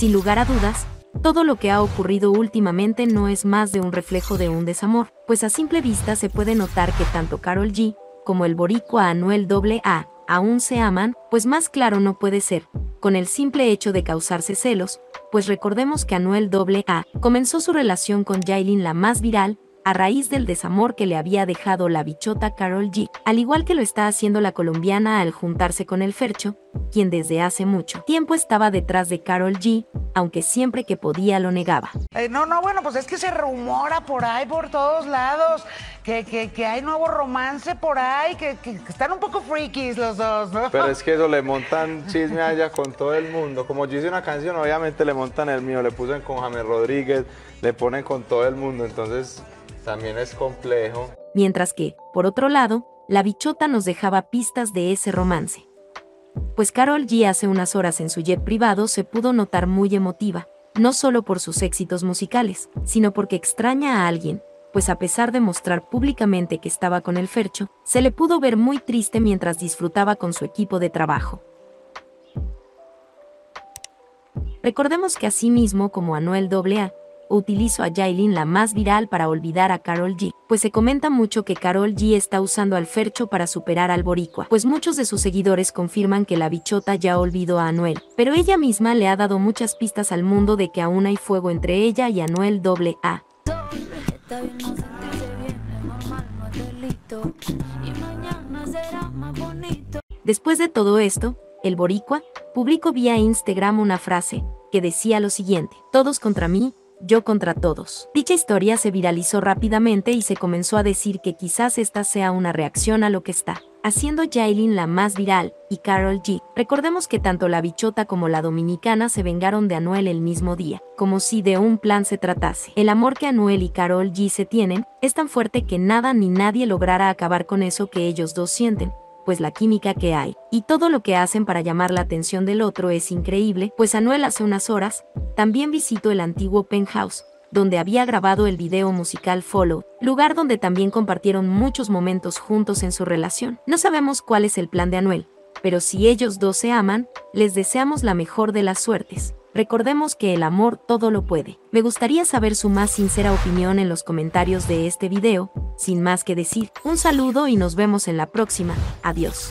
Sin lugar a dudas, todo lo que ha ocurrido últimamente no es más de un reflejo de un desamor, pues a simple vista se puede notar que tanto Carol G como el boricua Anuel AA aún se aman, pues más claro no puede ser, con el simple hecho de causarse celos, pues recordemos que Anuel AA comenzó su relación con Jailin la más viral, a raíz del desamor que le había dejado la bichota Carol G, al igual que lo está haciendo la colombiana al juntarse con el Fercho, quien desde hace mucho tiempo estaba detrás de Carol G, aunque siempre que podía lo negaba. Eh, no, no, bueno, pues es que se rumora por ahí, por todos lados, que, que, hay nuevo romance por ahí, que, que, están un poco freakies los dos, ¿no? Pero es que eso le montan chisme allá con todo el mundo. Como yo hice una canción, obviamente le montan el mío, le puse con James Rodríguez, le ponen con todo el mundo, entonces también es complejo. Mientras que, por otro lado, la bichota nos dejaba pistas de ese romance. Pues Carol G hace unas horas en su jet privado se pudo notar muy emotiva, no solo por sus éxitos musicales, sino porque extraña a alguien, pues a pesar de mostrar públicamente que estaba con el Fercho, se le pudo ver muy triste mientras disfrutaba con su equipo de trabajo. Recordemos que asimismo como Anuel AA, utilizo a Jailin la más viral para olvidar a Carol G, pues se comenta mucho que Carol G está usando al Fercho para superar al Boricua, pues muchos de sus seguidores confirman que la bichota ya olvidó a Anuel, pero ella misma le ha dado muchas pistas al mundo de que aún hay fuego entre ella y Anuel AA. Después de todo esto, el Boricua publicó vía Instagram una frase que decía lo siguiente, todos contra mí, yo contra todos. Dicha historia se viralizó rápidamente y se comenzó a decir que quizás esta sea una reacción a lo que está haciendo Jailin la más viral, y Carol G. Recordemos que tanto la bichota como la dominicana se vengaron de Anuel el mismo día, como si de un plan se tratase. El amor que Anuel y Carol G se tienen es tan fuerte que nada ni nadie logrará acabar con eso que ellos dos sienten, pues la química que hay, y todo lo que hacen para llamar la atención del otro es increíble, pues Anuel hace unas horas, también visitó el antiguo penthouse, donde había grabado el video musical Follow, lugar donde también compartieron muchos momentos juntos en su relación. No sabemos cuál es el plan de Anuel, pero si ellos dos se aman, les deseamos la mejor de las suertes. Recordemos que el amor todo lo puede. Me gustaría saber su más sincera opinión en los comentarios de este video. Sin más que decir, un saludo y nos vemos en la próxima. Adiós.